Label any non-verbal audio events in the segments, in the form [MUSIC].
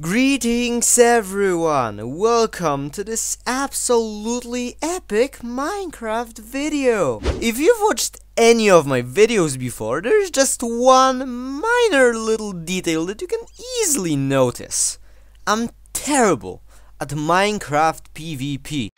Greetings everyone! Welcome to this absolutely epic Minecraft video! If you've watched any of my videos before, there's just one minor little detail that you can easily notice. I'm terrible at Minecraft PvP.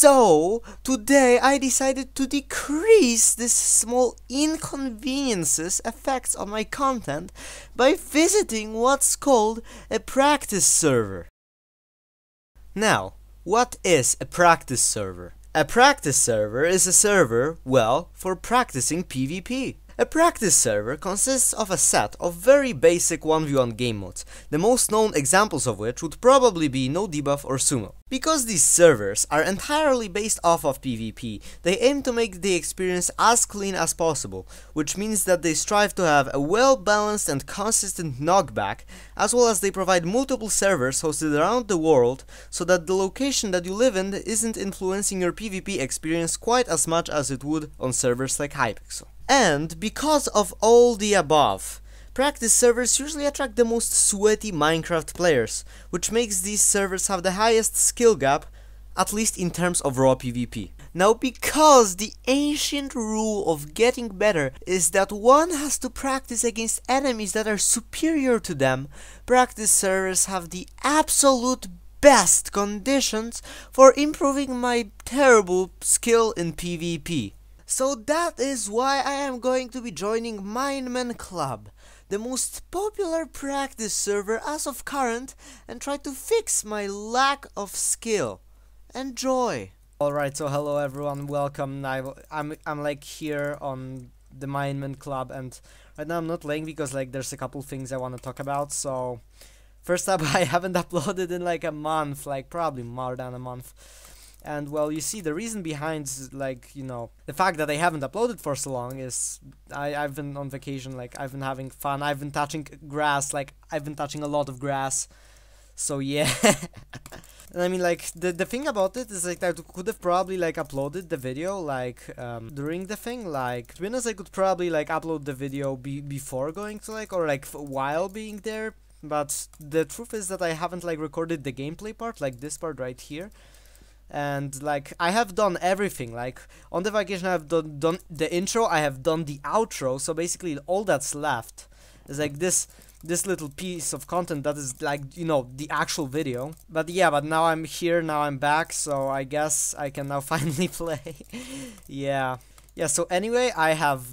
So, today I decided to decrease this small inconveniences effects on my content by visiting what's called a practice server. Now, what is a practice server? A practice server is a server, well, for practicing PvP. A practice server consists of a set of very basic 1v1 game modes, the most known examples of which would probably be No Debuff or Sumo. Because these servers are entirely based off of PvP, they aim to make the experience as clean as possible, which means that they strive to have a well balanced and consistent knockback, as well as they provide multiple servers hosted around the world so that the location that you live in isn't influencing your PvP experience quite as much as it would on servers like Hypixel. And because of all the above, practice servers usually attract the most sweaty Minecraft players, which makes these servers have the highest skill gap, at least in terms of raw PvP. Now because the ancient rule of getting better is that one has to practice against enemies that are superior to them, practice servers have the absolute best conditions for improving my terrible skill in PvP. So that is why I am going to be joining Minemen Club, the most popular practice server as of current, and try to fix my lack of skill. Enjoy! Alright, so hello everyone, welcome. I'm, I'm like here on the Minemen Club, and right now I'm not playing because like there's a couple things I want to talk about, so... First up, [LAUGHS] I haven't uploaded in like a month, like probably more than a month and well you see the reason behind like you know the fact that I haven't uploaded for so long is I, I've been on vacation like I've been having fun. I've been touching grass like I've been touching a lot of grass. So yeah. [LAUGHS] And I mean like the the thing about it is like I could have probably like uploaded the video like um, during the thing. Like to be honest I could probably like upload the video be before going to like or like while being there. But the truth is that I haven't like recorded the gameplay part like this part right here and like I have done everything. Like on the vacation I have done, done the intro I have done the outro. So basically all that's left is like this this little piece of content that is like you know the actual video. But yeah but now I'm here now I'm back. So I guess I can now [LAUGHS] finally play. Yeah. Yeah so anyway I have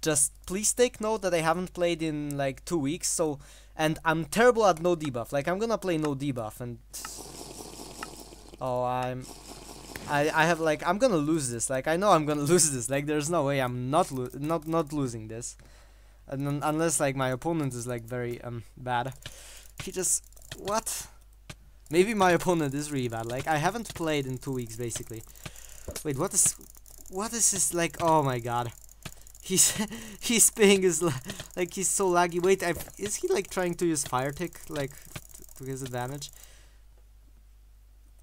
just please take note that I haven't played in like two weeks. So and I'm terrible at no debuff. Like I'm gonna play no debuff and oh I'm I, I have like I'm gonna lose this. Like I know I'm gonna [LAUGHS] lose this. Like there's no way I'm not not not losing this. And unless like my opponent is like very um bad. He just what? Maybe my [LAUGHS] opponent is really bad. Like I haven't played in two weeks basically. Wait what is what is this like oh my god. [LAUGHS] He's he's paying his like he's so laggy. Wait I've, is he like trying to use fire tick like to his advantage?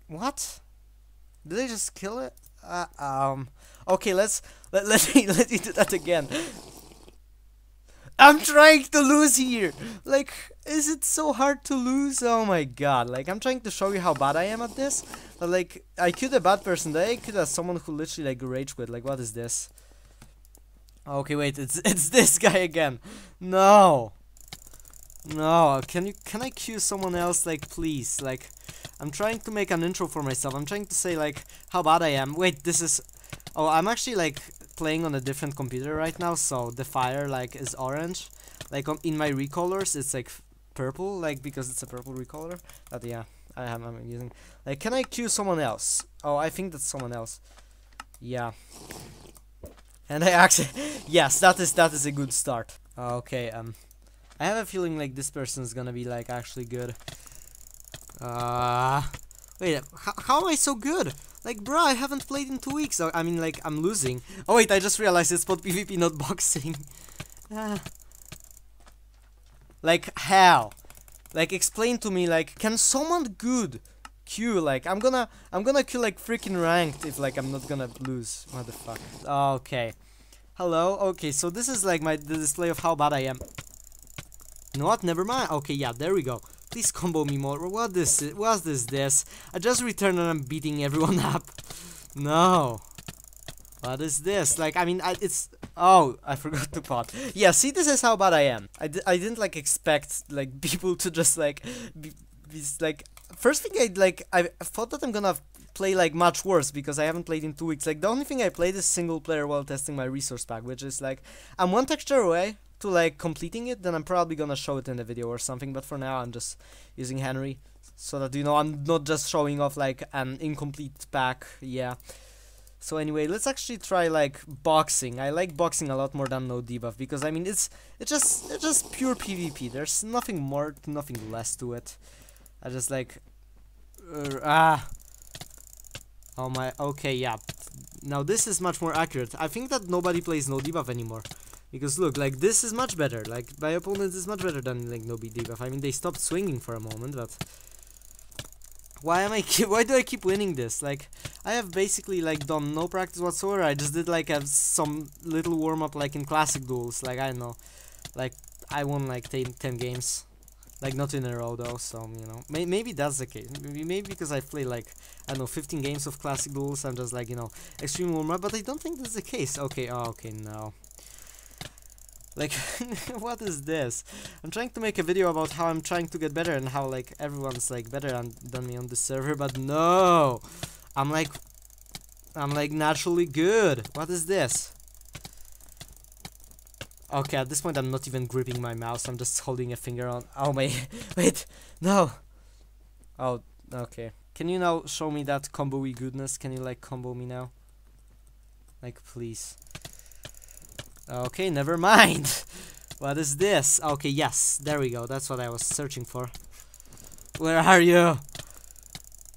What did they just kill it? Uh, um. Okay, let's let [LAUGHS] let me let me do that again. I'm trying to lose here. Like, is it so hard to lose? Oh my god! Like, I'm trying to show you how bad I am at this. But like, I killed a bad person. I killed a someone who literally like rage quit. Like, what is this? Okay, wait. It's [LAUGHS] it's this guy again. No. No. Can you can I queue someone else? Like, please. Like. I'm trying to make an intro for myself. I'm trying to say like how bad I am. Wait, this is Oh, I'm actually like playing on a different computer right now, so the fire like is orange. Like on, in my recolors it's like purple like because it's a purple recolor. But yeah, I am I'm using like can I queue someone else? Oh, I think that's someone else. Yeah. And I actually [LAUGHS] yes, that is that is a good start. Okay, um I have a feeling like this person is gonna be like actually good. Uh, wait, how, how am I so good? Like, bro, I haven't played in two weeks. I mean, like, I'm losing. Oh, wait, I just realized it's spot [LAUGHS] PvP, not boxing. uh, [LAUGHS] like, how? Like, explain to me, like, can someone good queue. Like I'm gonna I'm gonna queue like freaking ranked if like I'm not gonna lose. Motherfucker. Okay. Hello. Okay, so this is like my the display of how bad I am. You know what? Never mind. Okay, yeah, there we go. Please combo me more. What this? What's this? This? I just returned and I'm beating everyone [LAUGHS] up. No. What is this? Like, I mean, I, it's... Oh, I [LAUGHS] forgot to pot. Yeah, see, this is how bad I am. I d I didn't, like, expect, like, [LAUGHS] people to just, like, be, be, like... First thing I, like, I thought that I'm gonna play, like, much worse because I haven't played in two weeks. Like, the only thing I played is single player while testing my resource pack, which is, like, I'm one texture away to, like, completing it. Then I'm probably gonna show it in the video or something. But for now, I'm just using Henri so that, you know, I'm not just showing off, like, an incomplete pack. Yeah. So anyway, let's actually try like boxing. I like boxing a lot more than no debuff because I mean it's it's just it's just pure PvP. There's nothing more, nothing less to it. I just like uh, ah. Oh my. Okay, yeah. Now this is much more accurate. I think that nobody plays no debuff anymore. Because look, like this is much better. Like my opponent is much better than like no debuff. I mean they stopped swinging for a moment, but why am I [LAUGHS] why do I keep winning this? Like I have basically like done no practice whatsoever. I just did like have some little warm up like in classic duels. Like I don't know. Like I won like 10, 10 games. Like not in a row though, so you know. May maybe that's the case. Maybe, maybe because I play like I don't know 15 games of classic duels, I'm just like, you know, extreme warm up, but I don't think that's the case. Okay, oh, okay, no. Like, [LAUGHS] what is this? I'm trying to make a video about how I'm trying to get better and how, like, everyone's, like, better than me on the server, but no! I'm, like, I'm, like, naturally good. What is this? Okay, at this point I'm not even gripping my mouse, I'm just holding a finger on- Oh my- [LAUGHS] wait, no! Oh, okay. Can you now show me that combo-y goodness? Can you, like, combo me now? Like, please. Okay, never mind. [LAUGHS] what is this? Okay, yes, there we go. That's what I was searching for. Where are you?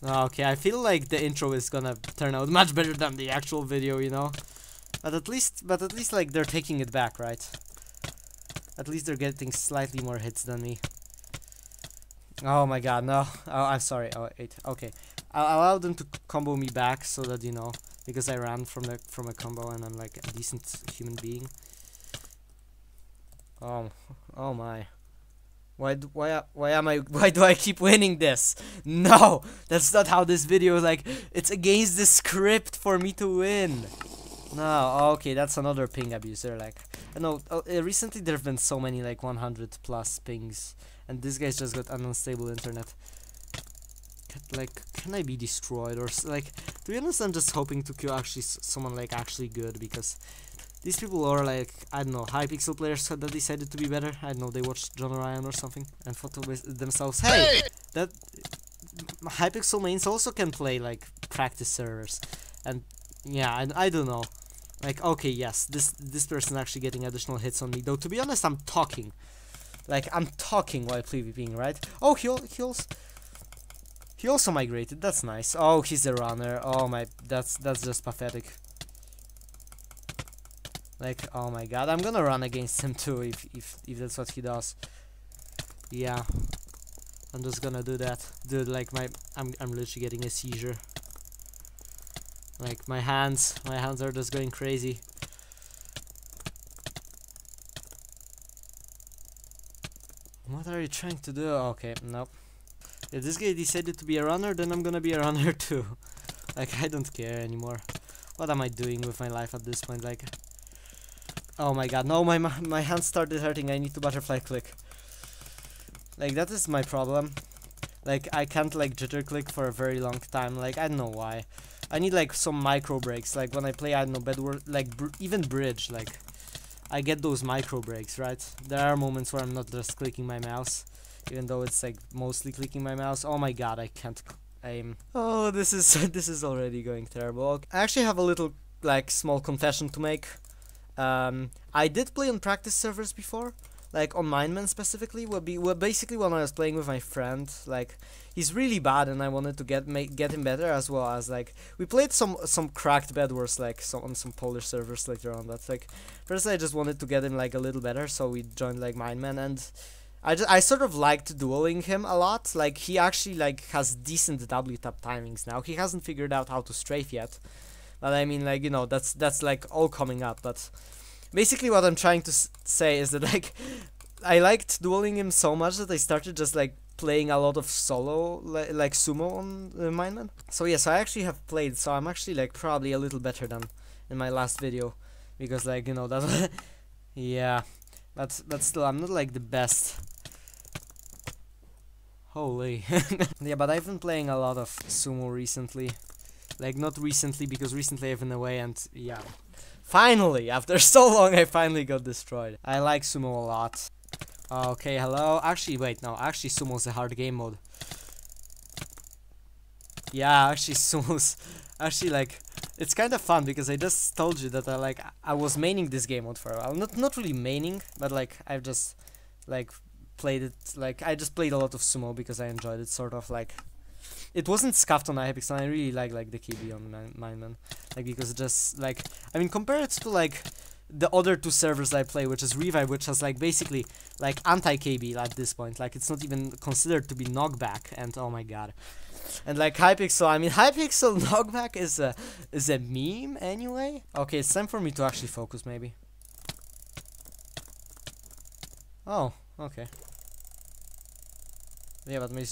Okay, I feel like the intro is gonna turn out [LAUGHS] much better than the actual video, you know? But at least, but at least like they're taking it back, right? At least they're getting slightly more hits than me. Oh my god, no. Oh, I'm sorry. Oh, wait. Okay. I'll allow them to combo me back so that, you know, because I ran from the from a combo and I'm like a decent human being. Oh, [LAUGHS] oh my. Why do, why why am I [LAUGHS] why do I keep winning this? No, that's not how this video is like. It's against the script for me to win. No, okay, that's another ping abuser. Like, know uh, recently there have been so many like 100 plus pings, and this guy's just got an unstable internet like can I be destroyed or like to be honest I'm just hoping to kill actually someone like actually good because these people are like I don't know Hypixel players that decided to be better. I don't know they watched John Ryan or something and thought to themselves. Hey that Hypixel mains also can play like practice servers. And yeah I, I don't know. Like okay yes this this person actually getting additional hits on me. Though to be honest I'm talking. Like I'm talking while PvPing right? Oh he, he also... he also migrated, that's nice. Oh, he's a runner. Oh my, that's that's just pathetic. Like, oh my god, I'm gonna run against him too if if if that's what he does. Yeah. I'm just gonna do that. Dude, like my I'm I'm literally getting a seizure. Like my hands, my hands are just going crazy. What are you trying to do? Okay, nope. If this guy decided to be a runner, then I'm gonna be a runner [LAUGHS] too. like, I don't care anymore. What am I doing with my life at this point? Like, oh my god, no, my, my hand started hurting. I need to butterfly click. Like, that is my problem. Like, I can't, like, jitter click for a very long time. Like, I don't know why. I need, like, some micro breaks. Like, when I play, I don't know, Bedwars, like, br even Bridge, like, I get those micro breaks, right? There are moments where I'm not just clicking my mouse even though it's like mostly clicking my mouse. Oh my god, I can't aim. Oh, this is [LAUGHS] this is already going terrible. I actually have a little like small confession to make. Um, I did play on practice servers before, like on Minemen specifically. Would be well, basically when I was playing with my friend. Like he's really bad, and I wanted to get make get him better as well as like we played some some cracked bed wars like on some Polish servers later on. That's like first I just wanted to get him like a little better, so we joined like Minemen and I, just, I sort of liked dueling him a lot. Like he actually like has decent W tap timings now. He hasn't figured out how to strafe yet, but I mean like you know that's that's like all coming up. But basically what I'm trying to say is that [LAUGHS] like I liked dueling him so much that I started just like playing a lot of solo li like sumo on uh, Minemen. So yes, I actually have played. So I'm actually like probably a little better than in my last video because like you know that [LAUGHS] yeah but but still I'm not like the best holy [LAUGHS] yeah but I've been playing a lot of sumo recently like not recently because recently I've been away and yeah. Finally after [LAUGHS] so long I finally got destroyed. I like sumo a lot. Okay hello. Actually wait no. Actually sumo's a hard game mode. Yeah actually [LAUGHS] sumo's actually like it's kind of fun because I just told you that I like I was maining this game mode for a while. Not not really maining, but like I've just like played it like I just played a lot of sumo because I enjoyed it sort of like it wasn't scuffed on Hypixel and I really like like the KB on Minemen. Like because it just like I mean compared to like the other two servers I play, which is Revive, which has like basically like anti-KB at this point. Like it's not even considered to be knockback and oh my god and like Hypixel, I mean [LAUGHS] Hypixel knockback is a is a meme anyway. Okay, it's time for me to actually focus maybe. Oh, okay. Yeah, but me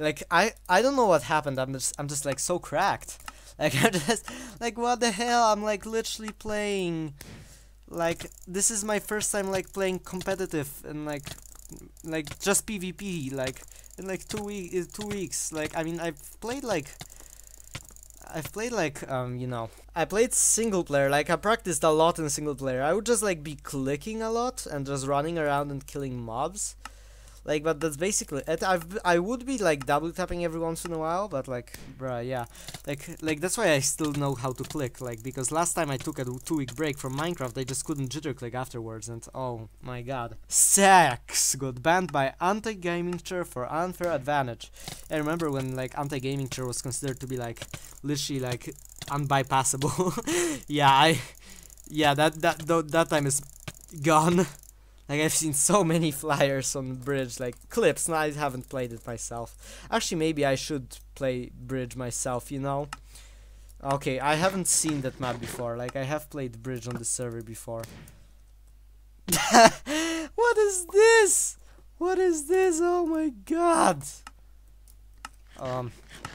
like I I don't know what happened. I'm just I'm just like so cracked. Like [LAUGHS] I'm just like what the hell? I'm like literally playing like this is my first time like playing competitive and like like just PvP like in like two week two weeks. Like I mean, I've played like I've played like um you know I played single player like I practiced a lot in single player. I would just like be clicking a lot and just running around and killing mobs. Like, but that's basically it. I've I would be like double tapping every once in a while, but like, bruh, yeah, like like that's why I still know how to click. Like because last time I took a two week break from Minecraft, I just couldn't jitter click afterwards, and oh my god, Sex got banned by anti gaming chair for unfair advantage. I remember when like anti gaming chair was considered to be like literally like unbypassable. [LAUGHS] yeah, I yeah that that that time is gone. Like I've seen so many [LAUGHS] flyers on bridge, like clips. No, I haven't played it myself. Actually, maybe I should play bridge myself. You know. Okay, I haven't seen that map before. Like I have played bridge on the server before. [LAUGHS] what is this? What is this? Oh my god. Um,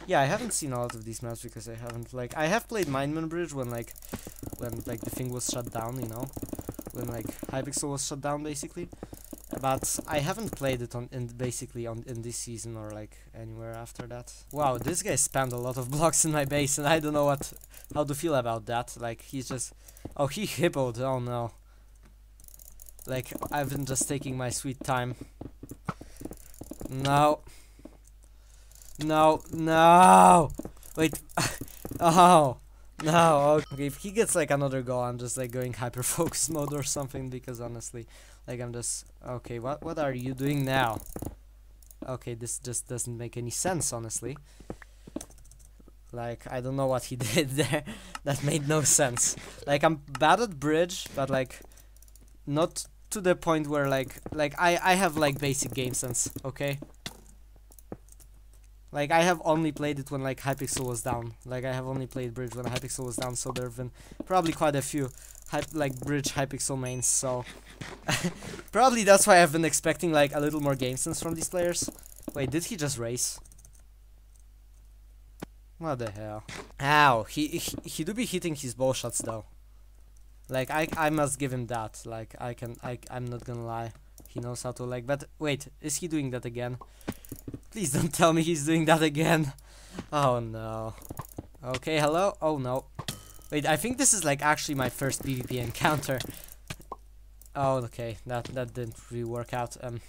yeah, I haven't seen a lot of these maps because I haven't like I have played Minemen Bridge when like when like the thing was shut down, you know when like Hypixel was shut down basically. But I haven't played it on in basically on in this season or like anywhere after that. Wow, this guy spammed a lot of [LAUGHS] blocks in my base and I don't know what how to feel about that. Like he's just oh he hippoed, oh no. Like I've been just taking my sweet time. No. No, no. Wait. [LAUGHS] oh. [LAUGHS] No, okay, if he gets like another goal, I'm just like going hyper focus [LAUGHS] mode or something because honestly, like I'm just okay. What what are you doing now? Okay, this just doesn't make any sense, honestly. Like I don't know what he [LAUGHS] did there. that made no sense. Like I'm bad at bridge, but like not to the point where like like I I have like basic game sense. Okay. Like I have only played it when like Hypixel was down. Like I have only played Bridge when Hypixel was down, so there have been probably quite a few like Bridge Hypixel mains. So [LAUGHS] probably that's why I've been expecting like a little more game sense from these players. Wait, did he just race? What the hell? Ow, he, he he do be hitting his bow shots though. Like I I must give him that. Like I can I I'm not gonna lie. He knows how to like but wait, is he doing that again? Please don't tell me he's doing that again. Oh no. Okay, hello? Oh no. Wait, I think this is like actually my first PvP encounter. Oh, okay. That that didn't really work out. Um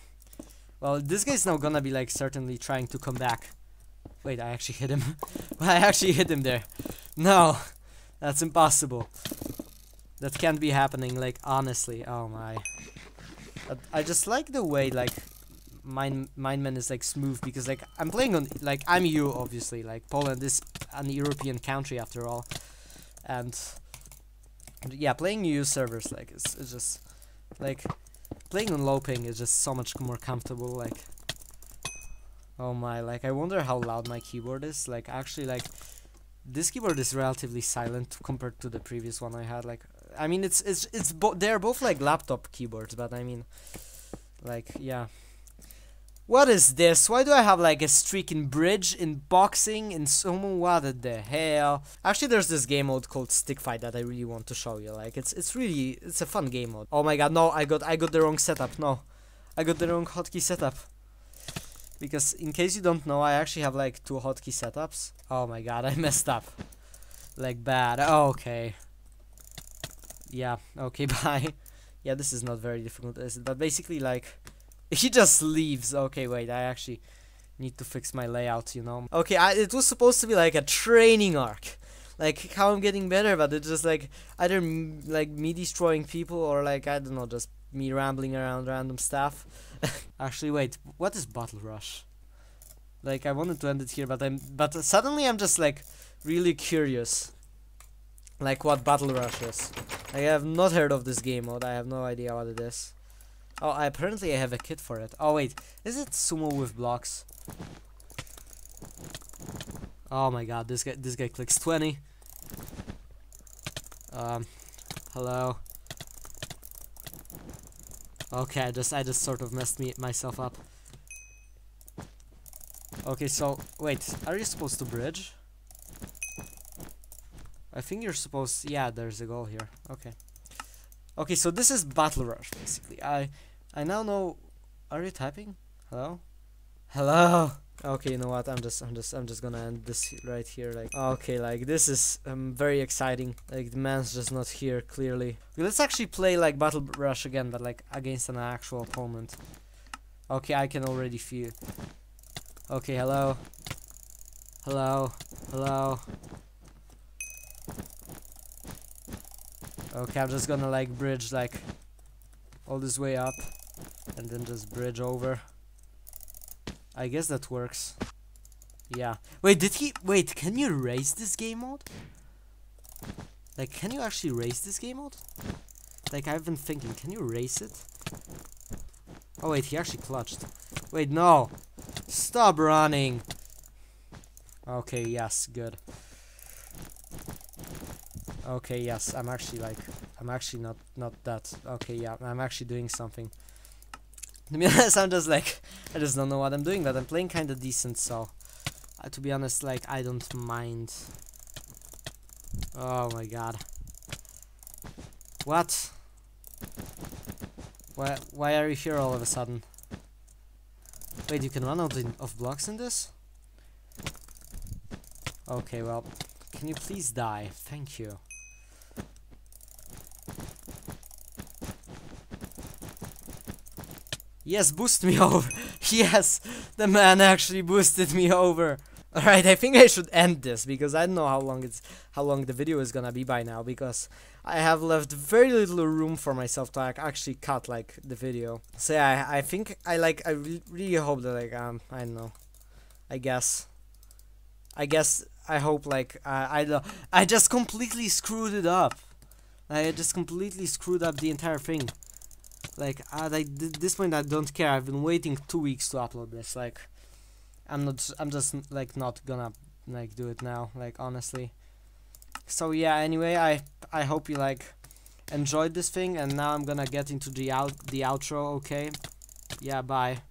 Well, this guy's now gonna be like certainly trying to come back. Wait, I actually hit him. [LAUGHS] I actually hit him there. No. That's impossible. That can't be happening like honestly. Oh my. I just like the way like Mine Minemen is like smooth because like I'm playing on like I'm EU obviously like Poland is an European country after all, and yeah, playing EU servers like it's, it's just like playing on low ping is just so much more comfortable. Like, oh my, like I wonder how loud my keyboard is. Like, actually, like this keyboard is relatively silent compared to the previous one I had. Like, I mean, it's it's it's bo they're both like laptop keyboards, but I mean, like, yeah. What is this? Why do I have like a streak in bridge, in boxing, in sumo? What the hell? Actually, there's this game mode called Stick Fight that I really want to show you. Like, it's it's really it's a fun game mode. Oh my god, no, I got I got the wrong setup. No, I got the wrong hotkey setup. Because in case you don't know, I actually have like two hotkey setups. Oh my god, [LAUGHS] I messed up. Like bad. Okay. Yeah. Okay. [LAUGHS] Bye. yeah, this is not very difficult, is it? But basically, like. [LAUGHS] He just leaves. Okay, wait, I actually need to fix my layout, you know. Okay, I, it was supposed to be like a training arc. Like how I'm getting better, but it's just like either like me destroying people or like I don't know, just me rambling around random stuff. [LAUGHS] actually, wait, what is Battle Rush? Like I wanted to end it here, but I'm but suddenly I'm just like really curious. Like what Battle Rush is. I have not heard of this game mode. I have no idea what it is. Oh, I apparently I have a kit for it. Oh wait, is it sumo with blocks? Oh my god, this guy this guy clicks 20. Um hello. Okay, I just I just sort of messed me myself up. Okay, so wait, are you supposed to bridge? I think you're supposed yeah, there's a goal here. Okay. Okay, so this is Battle Rush basically. I I now know. Are you typing? Hello? Hello? Okay, you know what? I'm just, I'm just, I'm just gonna end this right here. Like, okay, like this is um, very exciting. Like the man's just not here clearly. Let's actually play like Battle Rush again, but like against an actual opponent. Okay, I can already feel. Okay, hello. Hello. Hello. Okay, I'm just gonna like bridge like all this way up and then just bridge over. I guess that works. Yeah. Wait, did he... Wait, can you raise this game mode? Like, can you actually raise this game mode? Like, I've been thinking, can you raise it? Oh, wait, he actually clutched. Wait, no! Stop running! Okay, yes, good. Okay, yes, I'm actually like... I'm actually not, not that. Okay, yeah, I'm actually doing something. [LAUGHS] To be honest, I'm just like, I just don't know what I'm doing, but I'm playing kind of decent, so uh, to be honest, like, I don't mind. Oh my god. What? Why, why are you here all of a sudden? Wait, you can run out of blocks in this? Okay, well, can you please die? Thank you. Yes, boost me [LAUGHS] over. yes, the man actually boosted me over. Alright, I think I should end this because I don't know how long it's how long the video is gonna be by now because I have left very little room for myself to actually cut like the video. So yeah, I, I think I like I re really hope that like um I don't know. I guess I guess I hope like I I I just completely screwed it up. I just completely screwed up the entire thing. Like, at this point, I don't care. I've been waiting two weeks to upload this. Like, I'm not. I'm just like not gonna like do it now. Like, honestly. So yeah. Anyway, I I hope you like enjoyed this thing, and now I'm gonna get into the out the outro. Okay. Yeah. Bye.